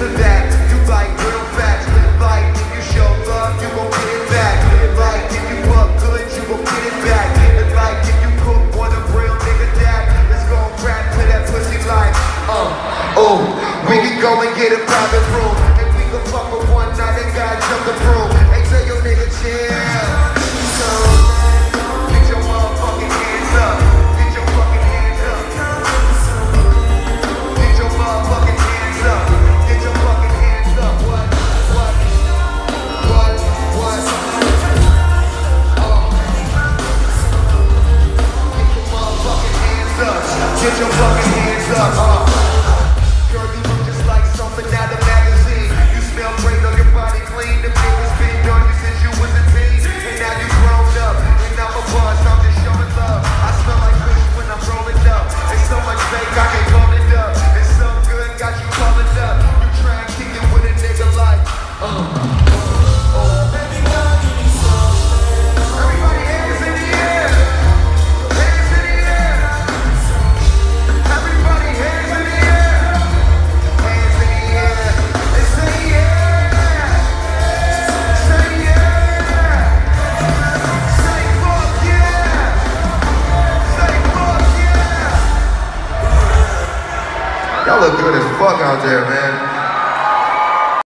to that. You like real facts. Like if you show love, you gon' get it back. Like if you fuck good, you gon' get it back. And like if you cook one real nigga that, let's go to that pussy like, uh, oh, we can go and get a private room. And we can fuck for one night and God jump the broom. Hey, tell your nigga chill. Get your fucking hands up. Uh. Look good as fuck out there, man.